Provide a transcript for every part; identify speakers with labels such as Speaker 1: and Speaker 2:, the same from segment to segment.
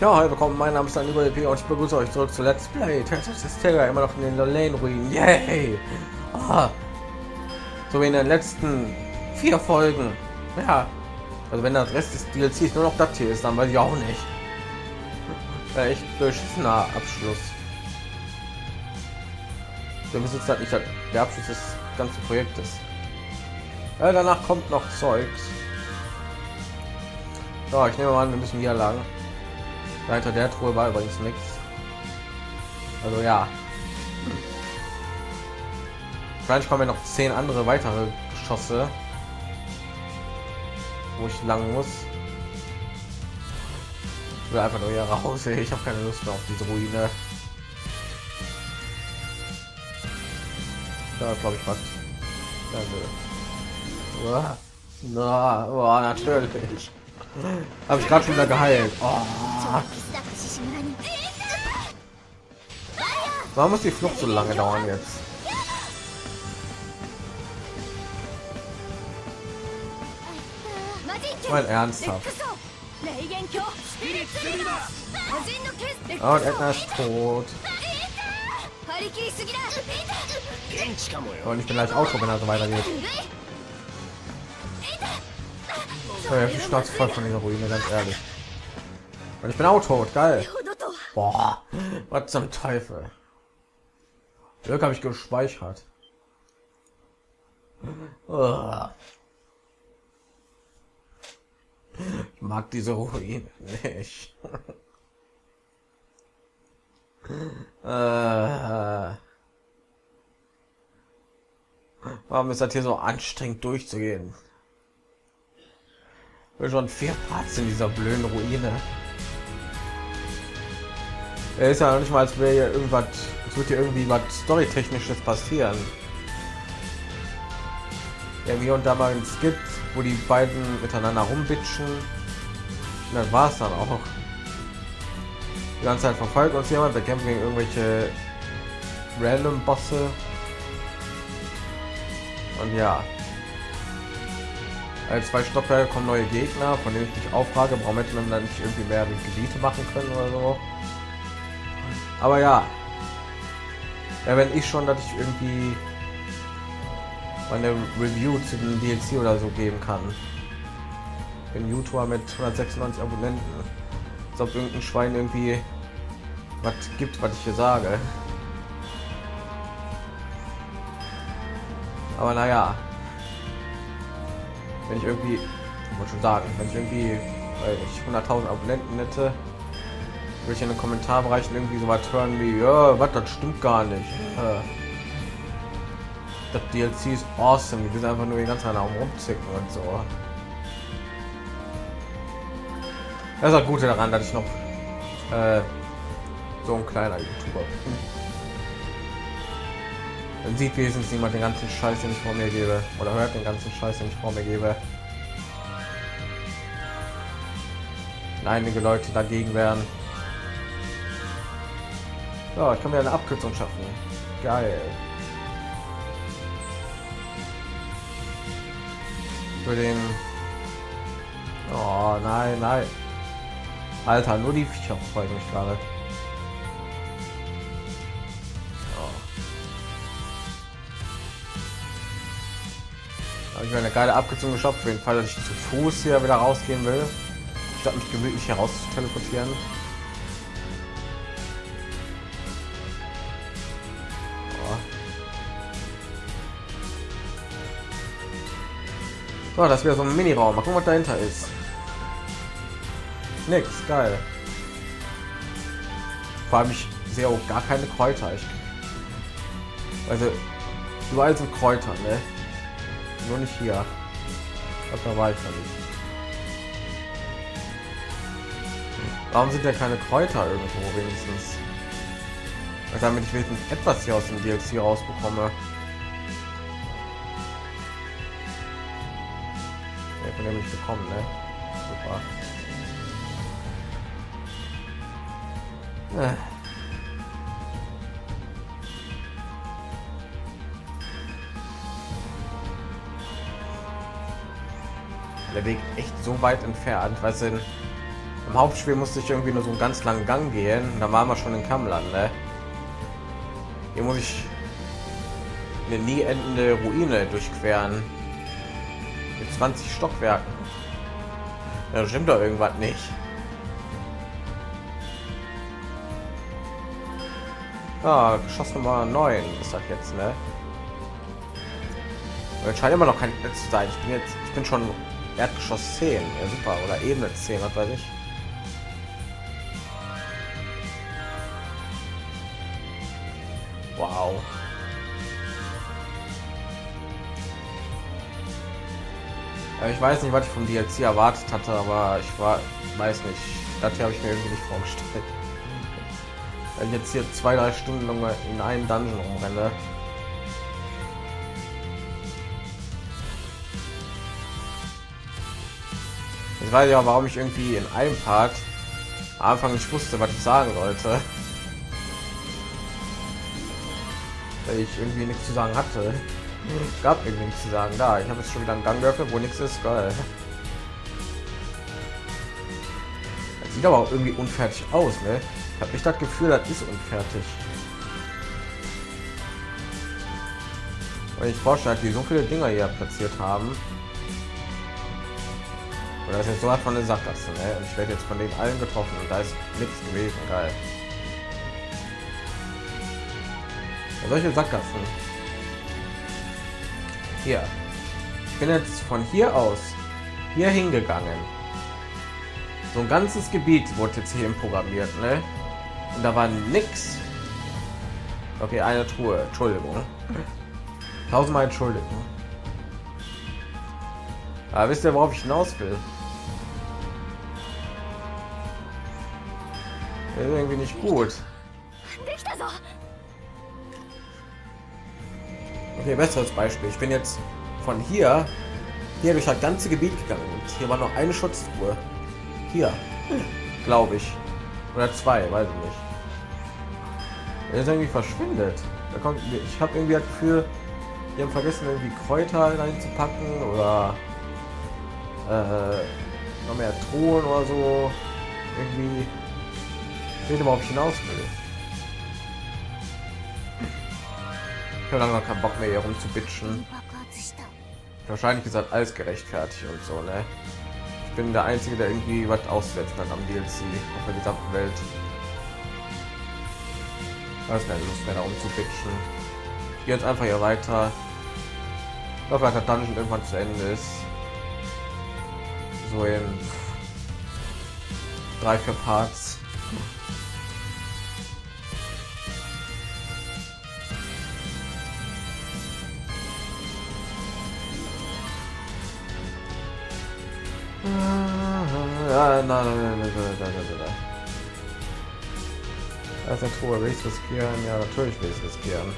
Speaker 1: Ja, hallo, willkommen, mein Name ist dann über und ich begrüße euch zurück zu Let's Play Tetris Terror immer noch in den Lane Ruinen. Yay! Ah. So wie in den letzten vier Folgen. Ja. Also wenn das Rest des DLCs nur noch das hier ist, dann weiß ich auch nicht. Ja, echt beschissener Abschluss. Wir wissen jetzt halt nicht der Abschluss des ganzen Projektes. Ja, danach kommt noch Zeugs. So, ich nehme mal an, wir müssen hier lang. Weiter der Truhe war übrigens nichts. Also ja. Vielleicht kommen wir noch zehn andere weitere Geschosse, wo ich lang muss. Ich will einfach nur hier raus. Ich habe keine Lust mehr auf diese Ruine. Da glaube ich was. Ja, Na, oh, natürlich. Habe ich gerade schon wieder geheilt. Oh. Warum muss die Flucht so lange dauern jetzt? Mein ernsthaft. Oh, und Edna ist tot. Und ich bin gleich Auto, wenn er so weitergeht. Ja, ich Schnauze von dieser Ruine, ganz ehrlich. Und ich bin auch tot, geil. Boah, was zum Teufel. Glück habe ich gespeichert. Ich mag diese Ruine nicht. Äh. Warum ist das hier so anstrengend durchzugehen? Schon vier Parts in dieser blöden Ruine. Er ist ja nicht mal, als wäre ja irgendwas, es wird hier irgendwie was storytechnisches passieren. Irgendwie und da mal ein Skit, wo die beiden miteinander rumbitschen. Und das war es dann auch. Die ganze Zeit verfolgt uns jemand, wir kämpfen gegen irgendwelche random Bosse. Und ja. Als zwei Stockwerke kommen neue Gegner, von denen ich mich auch frage, warum hätte man dann nicht irgendwie mehr Gebiete machen können oder so. Aber ja. Ja, wenn ich schon, dass ich irgendwie meine Review zu den DLC oder so geben kann. Bin YouTuber mit 196 Abonnenten. Als ob irgendein Schwein irgendwie was gibt, was ich hier sage. Aber naja, wenn ich irgendwie, wollte schon sagen, wenn ich irgendwie, ich 100.000 Abonnenten hätte, würde ich in den Kommentarbereichen irgendwie so was hören wie, ja, was, das stimmt gar nicht. Äh, das DLC ist awesome, die sind einfach nur die ganze Zeit rumzicken und so. Das ist das Gute daran, dass ich noch äh, so ein kleiner YouTuber bin. Dann sieht wenigstens niemand den ganzen Scheiß, den ich vor mir gebe. Oder hört den ganzen Scheiß, den ich vor mir gebe. Einige Leute dagegen werden. Ja, ich kann mir eine Abkürzung schaffen. Geil. Für den... Oh, nein, nein. Alter, nur die Viecher freuen mich gerade. Habe ich mir eine geile Abkürzung geschafft, für den Fall, dass ich zu Fuß hier wieder rausgehen will, statt mich gemütlich heraus zu teleportieren. So, das wäre so ein Mini-Raum. Mal gucken, was dahinter ist. Nix, geil. Vor allem, ich sehe auch gar keine Kräuter. Ich, also, überall sind Kräuter, ne? Nur nicht hier. Da war ich da nicht. Warum sind ja keine Kräuter irgendwo wenigstens? Also damit ich wenigstens etwas hier aus dem DLC rausbekomme. Ja, von dem ich bekommen, ne? Super. Äh. Der Weg echt so weit entfernt, weißt du, Im Hauptspiel musste ich irgendwie nur so einen ganz langen Gang gehen. Da waren wir schon in Kammland, ne? Hier muss ich eine nie endende Ruine durchqueren. Mit 20 Stockwerken. Da stimmt doch irgendwas nicht. Ah, Geschoss Nummer 9 ist das jetzt, ne? Scheint immer noch kein Netz zu sein. Ich bin jetzt, ich bin schon Erdgeschoss 10. Ja, super. Oder Ebene 10, was weiß ich. Wow. Ich weiß nicht, was ich vom DLC erwartet hatte, aber ich war, weiß nicht. Das habe ich mir irgendwie nicht vorgestellt. Wenn ich jetzt hier zwei, drei Stunden lang in einen Dungeon rumrenne. Ich weiß ja, warum ich irgendwie in einem Part am Anfang nicht wusste, was ich sagen sollte. Weil ich irgendwie nichts zu sagen hatte. Gab irgendwie nichts zu sagen. Da, ich habe jetzt schon wieder einen Gang geöffnet, wo nichts ist. Geil. Das sieht aber auch irgendwie unfertig aus, ne? Ich habe nicht das Gefühl, das ist unfertig. Weil ich vorstelle, die so viele Dinger hier platziert haben. Und das ist jetzt so von der Sackgasse, ne? Und ich werde jetzt von den allen getroffen und da ist nichts gewesen. Geil. Ja, solche Sackgassen. Hier. Ich bin jetzt von hier aus hier hingegangen. So ein ganzes Gebiet wurde jetzt hier programmiert, ne? Und da war nix. Okay, eine Truhe. Entschuldigung. Tausendmal Entschuldigung. Aber wisst ihr, worauf ich hinaus will? Das ist irgendwie nicht gut. Okay, besseres Beispiel. Ich bin jetzt von hier hier durch das ganze Gebiet gegangen und hier war noch eine Schutztruhe. Hier, glaube ich. Oder zwei, weiß ich nicht. Er ist irgendwie verschwindet. Da kommt, ich habe irgendwie das Gefühl, die haben vergessen, irgendwie Kräuter reinzupacken oder äh, noch mehr Truhen oder so. Irgendwie seht überhaupt hinaus will. Ich habe langsam keinen Bock mehr hier rum zu bitchen. Wahrscheinlich ist das alles gerechtfertigt und so, ne? Ich bin der Einzige, der irgendwie was aussetzt dann am DLC auf der gesamten Welt. Was keine Lust mehr darum zu bitchen. Jetzt einfach hier weiter. Ich hoffe, der Dungeon irgendwann zu Ende ist. So in drei, vier Parts. Ja, nein, nein, nein, nein, nein, nein, nein. Das ist eine Truhe, will ich riskieren? Ja, natürlich will ich riskieren.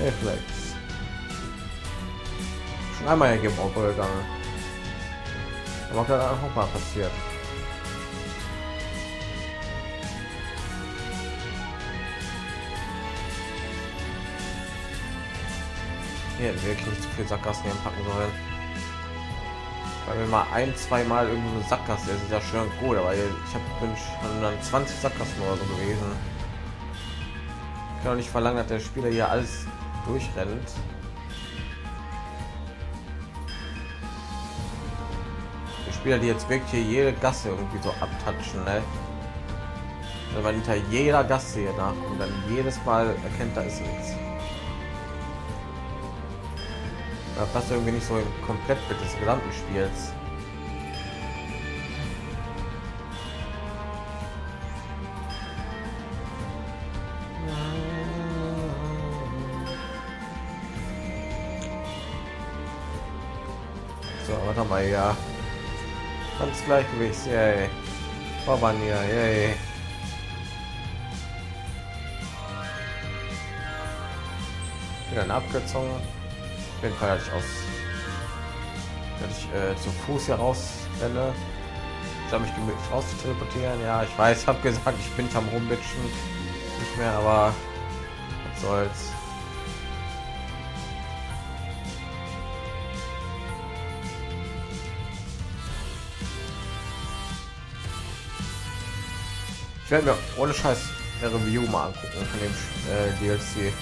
Speaker 1: Reflex. Schon einmal ergeben, obwohl gegangen. Aber auch mal passiert. Hier wirklich nicht zu viel Sackgassen hier packen sollen. Weil wir mal ein, zwei Mal irgendwie eine Sackgasse, das ist ja schön gut, aber ich habe bin schon dann 20 Sackgassen oder so gewesen. Ich kann auch nicht verlangen, dass der Spieler hier alles durchrennt. Die Spieler, die jetzt wirklich hier jede Gasse irgendwie so abtatschen, ne? Wenn man hinter jeder Gasse hier nach und dann jedes Mal erkennt, da ist nichts. Da passt irgendwie nicht so komplett mit des gesamten Spiels. So, haben wir ja? Ganz Gleichgewicht, yay. Vorbahn hier, yay. Wieder eine Abkürzung jeden Fall, dass ich aus, dass ich äh, zu Fuß hier herausrenne. Ich habe mich gemütlich auszuteleportieren. Ja, ich weiß, habe gesagt, ich bin am rumbitschen nicht mehr, aber was soll's. Ich werde mir ohne Scheiß eine Review mal angucken von dem äh, DLC.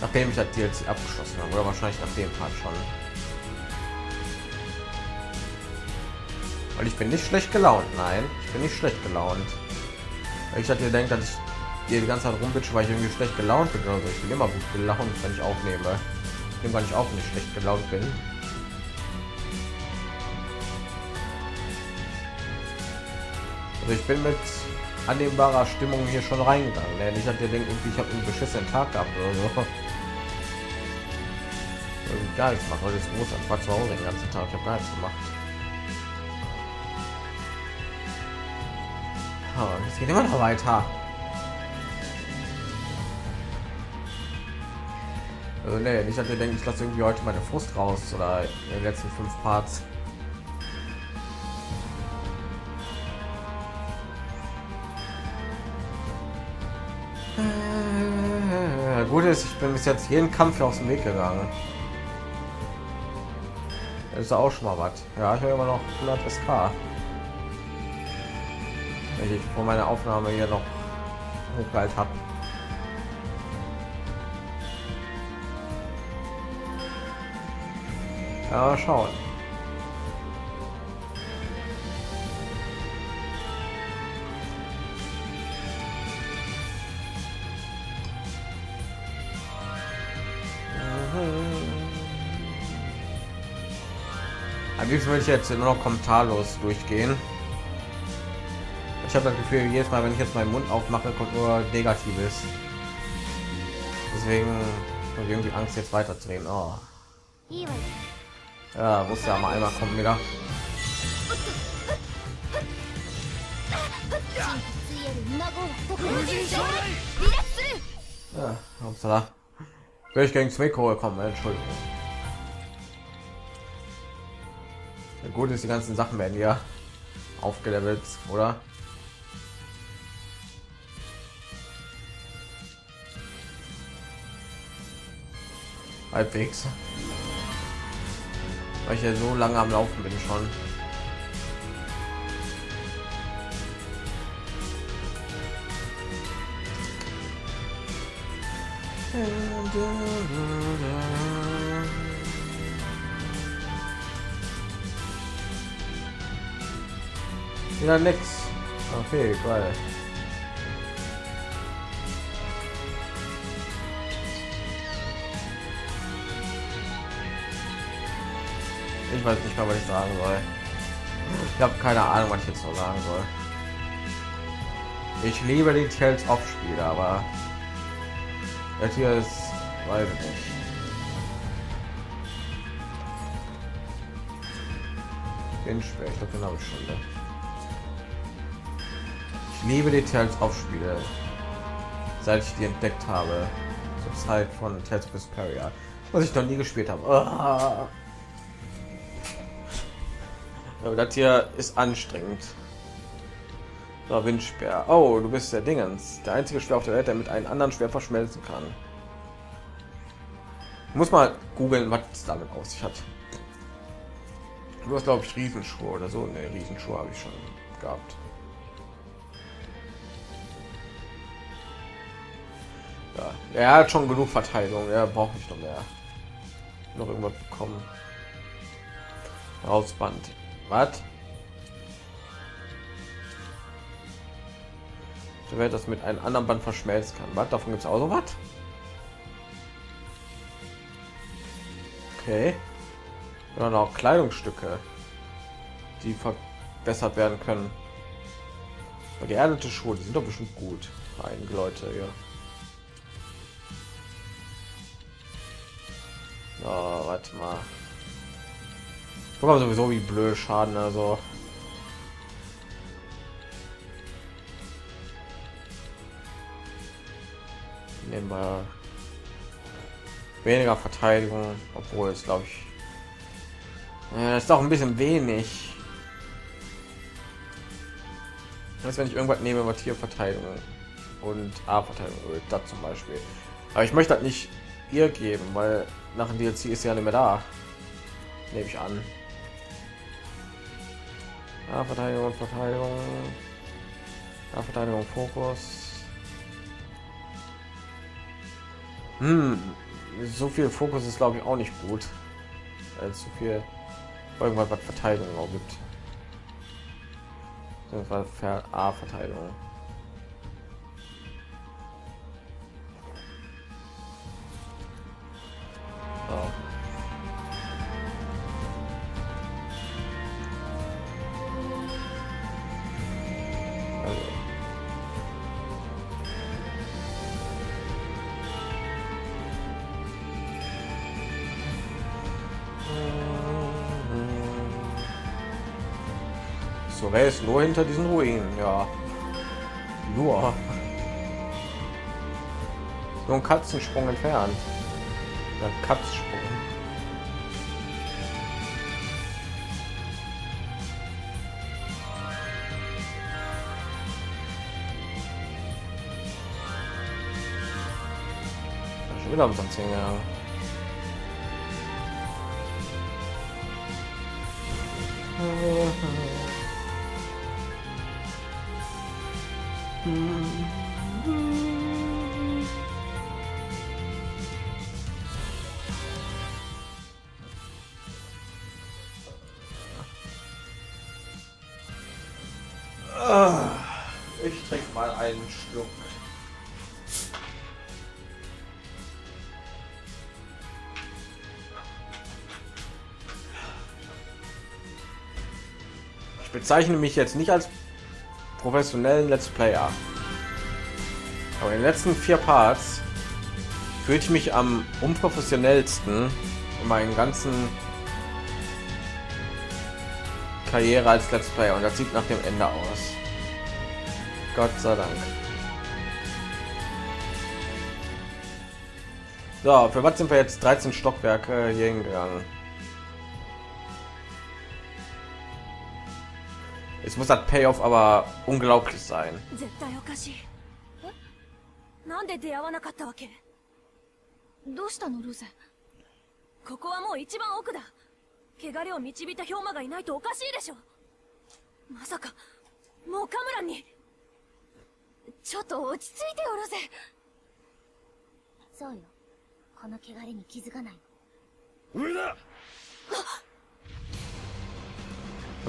Speaker 1: Nachdem ich das DLC abgeschlossen habe, oder wahrscheinlich nach dem Part schon. Weil ich bin nicht schlecht gelaunt, nein, ich bin nicht schlecht gelaunt. Ich hatte gedacht, dass ich die ganze Zeit rumbitsche, weil ich irgendwie schlecht gelaunt bin oder so. Ich bin immer gut gelaunt, wenn ich aufnehme. Bin, weil ich auch nicht schlecht gelaunt bin. Also ich bin mit annehmbarer Stimmung hier schon reingegangen. Ne? Ich hatte irgendwie, ich habe einen beschissenen Tag gehabt oder so. Irgendwie gar nichts machen. Heute ist ich war zu Hause den ganzen Tag. Ich habe gar nichts gemacht. Es geht immer noch weiter. Also nee, nicht, dass ihr denkt, ich lasse irgendwie heute meine Frust raus oder in den letzten fünf Parts. Äh, gut ist, ich bin bis jetzt jeden Kampf aus dem Weg gegangen. Das ist auch schon mal was. Ja, ich habe immer noch 100 SK. Wenn ich vor meiner Aufnahme hier noch hochgehalt habe. Ja, schauen. Liebsten würde ich jetzt nur noch kommentarlos durchgehen. Ich habe das Gefühl, jedes Mal, wenn ich jetzt meinen Mund aufmache, kommt nur Negatives. Deswegen habe ich irgendwie Angst, jetzt weiterzureden. Oh. Ja, muss ja mal einmal kommen wieder. Ja, upsala. Will ich gegen das Mikro kommen, Entschuldigung. Gut ist, die ganzen Sachen werden ja aufgelevelt, oder? Halbwegs. Weil ich ja so lange am Laufen bin schon. Ja, nix. Okay, geil. Ich weiß nicht mehr, was ich sagen soll. Ich habe keine Ahnung, was ich jetzt noch sagen soll. Ich liebe die Tales of Spiele, aber das hier ist, weiß ich nicht. Den schwer, ich glaube, den habe ich schon. Ne? Liebe die Tales of Spiele, seit ich die entdeckt habe. Zur Zeit von Tales of Vesperia, was ich noch nie gespielt habe. Oh. Aber das hier ist anstrengend. So, Windsperr. Oh, du bist der Dingens. Der einzige Schwer auf der Welt, der mit einem anderen Schwer verschmelzen kann. Muss mal googeln, was es damit aus sich hat. Du hast, glaube ich, Riesenschuhe oder so. Ne, Riesenschuhe habe ich schon gehabt. Ja, er hat schon genug Verteidigung. Er braucht nicht noch mehr. Noch irgendwas bekommen. Rausband. Was? Der Welt das mit einem anderen Band verschmelzen kann. Was? Davon gibt es auch so was? Okay. Oder auch Kleidungsstücke, die verbessert werden können. Geerdete Schuhe, die sind doch bestimmt gut. Einige Leute, ja. Oh, warte mal. Guck mal sowieso wie blöd Schaden, also. Nehmen wir weniger Verteidigung, obwohl es glaube ich das ist doch ein bisschen wenig. Das wenn ich irgendwas nehme, was hier Verteidigung und A Verteidigung, das zum Beispiel. Aber ich möchte das nicht ihr geben, weil nach dem DLC ist ja nicht mehr da. Nehme ich an. Ja, Verteidigung, Verteidigung. Ja, Verteidigung, Fokus. Hm, so viel Fokus ist glaube ich auch nicht gut. Weil zu viel irgendwas was Verteidigung auch gibt. Das war A-Verteidigung. So, ist nur hinter diesen Ruinen? Ja. Nur. Nur ein Katzensprung entfernt. Ein Katzensprung. Schon wieder um 10 Jahre. Ich trinke mal einen Schluck. Ich bezeichne mich jetzt nicht als professionellen Let's Player. Aber in den letzten vier Parts fühlte ich mich am unprofessionellsten in meinen ganzen Karriere als Let's Player und das sieht nach dem Ende aus. Gott sei Dank. So, für was sind wir jetzt 13 Stockwerke hier hingegangen? Jetzt muss das Payoff aber unglaublich sein.
Speaker 2: Da.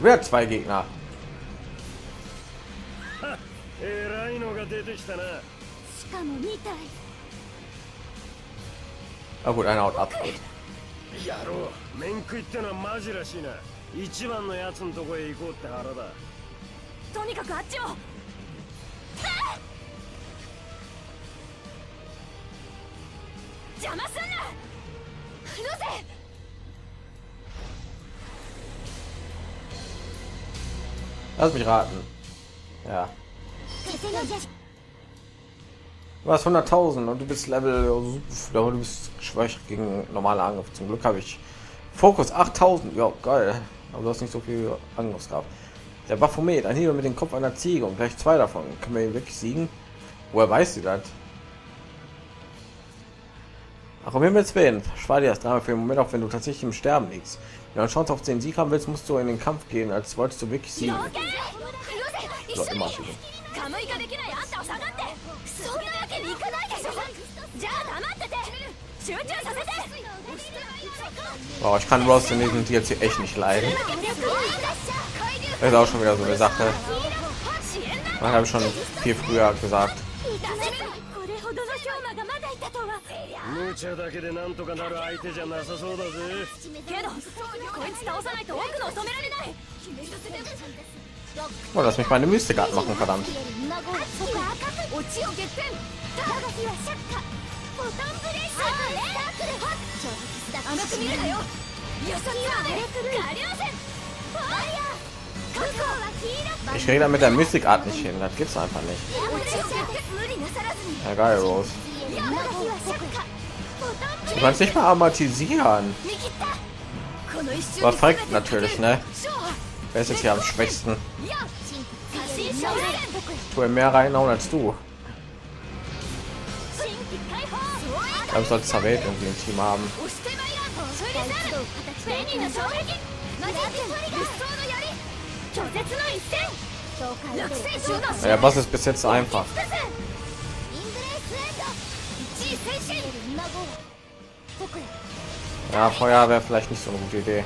Speaker 1: Wieder zwei Gegner.
Speaker 2: えらいのが出てきたな。
Speaker 3: しかも2体。
Speaker 1: Ah gut, einer haut ab.
Speaker 2: 野郎面食いってのはマジらしいな。一番のやつのとこへ行こうって腹だ。
Speaker 4: とにかくあっちを邪魔すんな。ロゼ
Speaker 1: Lass mich raten. Ja. Was 100.000 und du bist Level, du bist schwächer gegen normale Angriff. Zum Glück habe ich Fokus 8.000. Ja, geil. Aber du hast nicht so viel Angriffskraft. Der Baphomet, ein Hieb mit dem Kopf einer Ziege und gleich zwei davon. Können wir wirklich siegen? Woher weiß sie das? Ach, um Himmels Willen, spar dir das Drama für den Moment, auch wenn du tatsächlich im Sterben liegst. Wenn du eine Chance auf den Sieg haben willst, musst du in den Kampf gehen, als wolltest du wirklich siegen.
Speaker 4: ロゼ一
Speaker 1: So,
Speaker 4: 緒に
Speaker 1: immer siegen.
Speaker 4: カムイができないあんたを下がってそんなわけにいかないでしょじゃあ黙ってて集中させて
Speaker 1: Oh, ich kann Ross in diesem DLC echt nicht leiden. Das ist auch schon wieder so eine Sache. Man habe ich schon viel früher gesagt.
Speaker 4: これほどの氷馬がまだいたとは
Speaker 2: 無茶だけでなんとかなる相手じゃなさそうだぜ
Speaker 4: けどこいつ倒さないと奥のを止められない
Speaker 1: Oh, lass mich meine Mystikart machen, verdammt. Ich rede mit der Mystikart nicht hin, das gibt's einfach nicht. Ja, geil, Rose.
Speaker 3: Ich
Speaker 1: kann es nicht mal
Speaker 4: amatisieren.
Speaker 1: Was zeigt natürlich, ne? Wer ist jetzt hier am schwächsten? Ich tue mehr reinhauen als du. Ich glaube, soll Zaret irgendwie ein Team haben.
Speaker 4: Ja,
Speaker 1: der Boss ist bis jetzt einfach. Ja, Feuer wäre vielleicht nicht so eine gute Idee.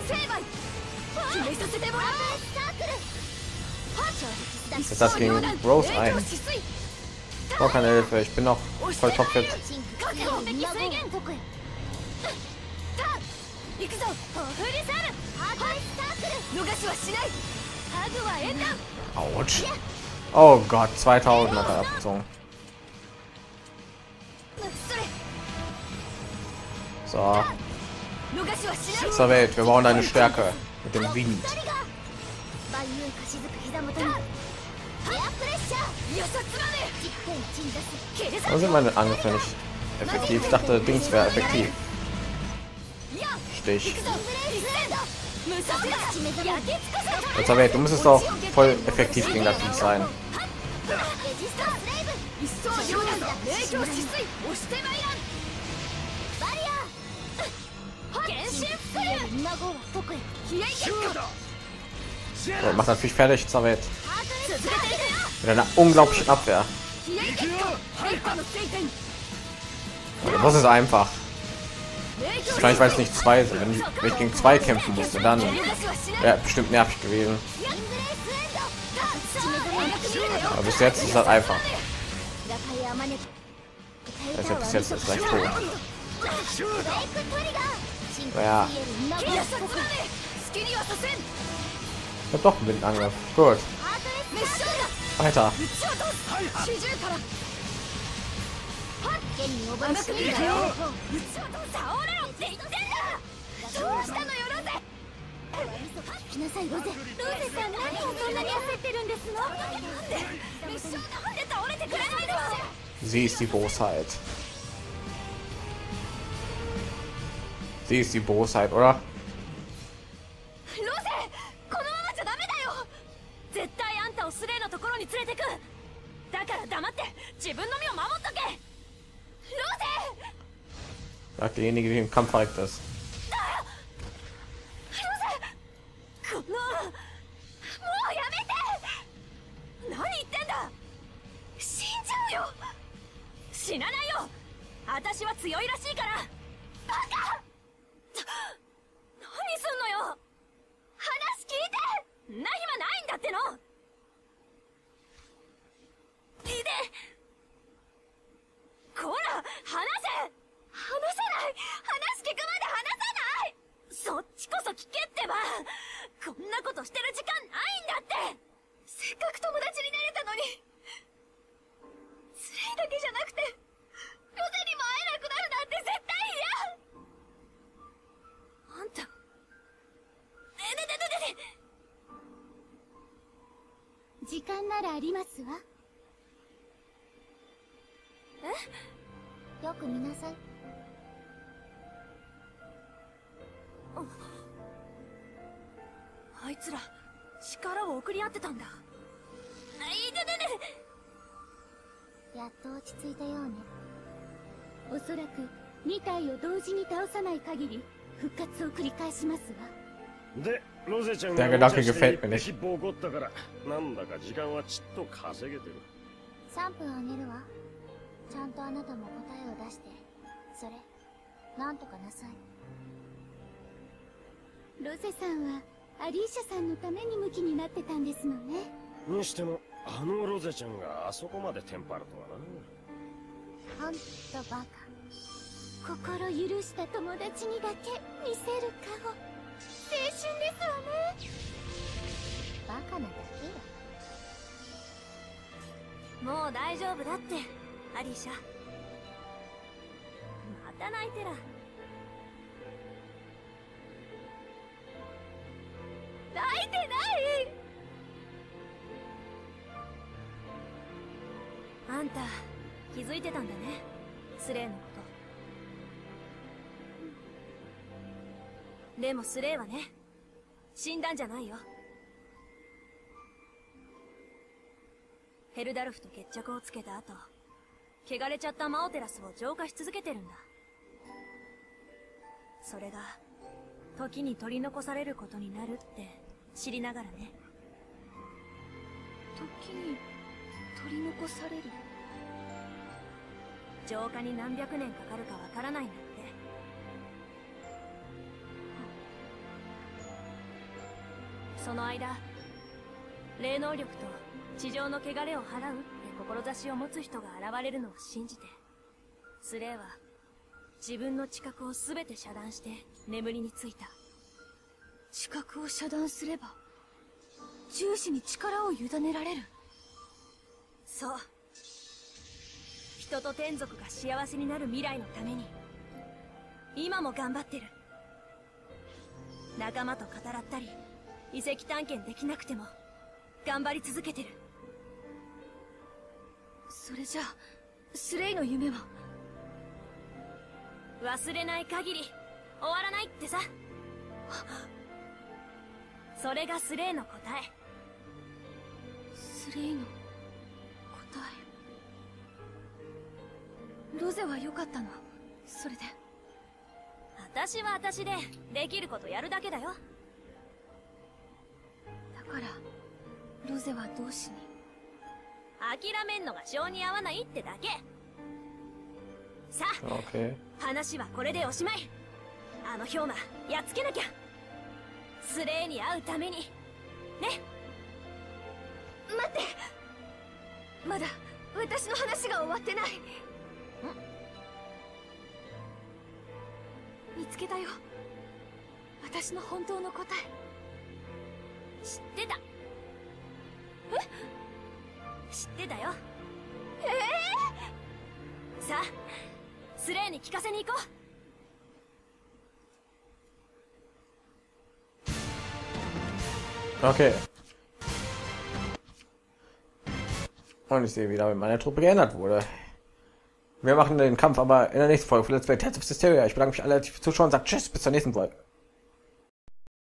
Speaker 1: Jetzt das gegen Rose ein. Ich brauche keine Hilfe, ich bin noch voll topfit. Autsch. Oh Gott, 2000 hat er abgezogen. So. Zur Welt, wir brauchen eine Stärke mit dem Wind.
Speaker 3: 二人が万有かしずく膝元にエアプレッシャー
Speaker 4: よさつまね
Speaker 3: 実験鎮座す
Speaker 4: 警察
Speaker 1: Da sind meine Angriffe nicht effektiv. Ich dachte, Dings wäre effektiv.
Speaker 4: や
Speaker 1: Stich.
Speaker 4: 行くぞリセンド無差別だ焼き尽くせ
Speaker 1: Zur Welt, du müsstest doch voll effektiv gegen das Vieh sein.
Speaker 3: レ
Speaker 1: So, macht natürlich fertig,
Speaker 4: Zawet.
Speaker 1: Mit einer unglaublichen Abwehr. Das ist einfach. Vielleicht weiß nicht zwei, wenn ich, wenn ich gegen zwei kämpfen musste, dann wäre bestimmt nervig gewesen. Aber bis jetzt ist das halt einfach. Also bis jetzt ist gleich tot. Ja. Ich doch einen Windangriff. Gut. Weiter. Sie ist die Bosheit. Sie ist die Bosheit, oder?
Speaker 4: から黙って自分の身を守っとけ。ロゼ
Speaker 1: ！Sagt derjenige, der im Kampf verreckt ist.
Speaker 4: このもうやめて！何言ってんだ！死んじゃうよ！死なないよ！私は強いらしいから！バカ何すんのよ話聞いてんな暇ないんだってのいでこら話せ話さない話聞くまで話さないそっちこそ聞けってばこんなことしてる時間ないんだって。せっかく友達になれたのに。スレイだけじゃなくてロゼにも会えなくなるなんて絶対嫌。あんた。ねねねねね
Speaker 3: 時間ならありますわ。え？よく見なさい。
Speaker 4: いつら力を送り合ってたんだ。あいでね。ね
Speaker 3: やっと落ち着いたようね。おそらく2体を同時に倒さない限り復活を繰り返しますわ。
Speaker 2: でロゼちゃんがお茶して.一匹ボコったからなんだか時間はちっと稼げてる。
Speaker 3: 3分あげるわ。ちゃんとあなたも答えを出して。それなんとかなさい。ロゼさんはアリーシャさんのためにムキになってたんですのね。
Speaker 2: にしてもあのロゼちゃんがあそこまでテンパるとはな。
Speaker 3: ほんとバカ。心許した友達にだけ見せる顔。青春ですわね。バカなだけよ
Speaker 4: もう大丈夫だってアリーシャ。また泣いてら泣いてない！あんた気づいてたんだね。スレイのこと。でもスレイはね死んだんじゃないよ。ヘルダルフと決着をつけた後汚れちゃったマオテラスを浄化し続けてるんだ。それが時に取り残されることになるって。知りながらね。
Speaker 5: 時に取り残される。
Speaker 4: 浄化に何百年かかるかわからないなんて。その間霊能力と地上の汚れを払うって志を持つ人が現れるのを信じてスレイは自分の知覚を全て遮断して眠りについた。
Speaker 5: 知覚を遮断すれば重視に力を委ねられる。
Speaker 4: そう。人と天族が幸せになる未来のために今も頑張ってる。仲間と語らったり遺跡探検できなくても頑張り続けてる。
Speaker 5: それじゃあスレイの夢は？
Speaker 4: 忘れない限り終わらないってさ。それがスレイの答え。
Speaker 5: スレイの答え？ロゼは良かったの？それで？
Speaker 4: 私は私でできることやるだけだよ。
Speaker 5: だからロゼは同志に？
Speaker 4: 諦めんのが性に合わないってだけ。さあ
Speaker 1: Okay.
Speaker 4: 話はこれでおしまい。あの氷馬やっつけなきゃスレイに会うために。ね。
Speaker 5: 待って。まだ私の話が終わってない。見つけたよ。私の本当の答え。
Speaker 4: 知ってた。え？知ってたよ。ええさあスレイに聞かせに行こう。
Speaker 1: Okay. Und ich sehe wieder, wie meine Truppe geändert wurde. Wir machen den Kampf aber in der nächsten Folge für Let's Play Tales of Hysteria. Ich bedanke mich alle fürs Zuschauen und sage Tschüss, bis zur nächsten Folge.